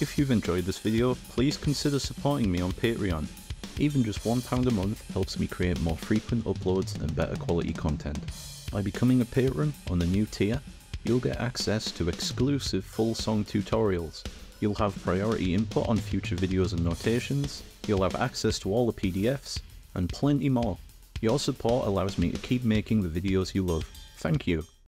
If you've enjoyed this video, please consider supporting me on Patreon. Even just £1 a month helps me create more frequent uploads and better quality content. By becoming a patron on the new tier, you'll get access to exclusive full song tutorials, you'll have priority input on future videos and notations, you'll have access to all the PDFs, and plenty more. Your support allows me to keep making the videos you love. Thank you.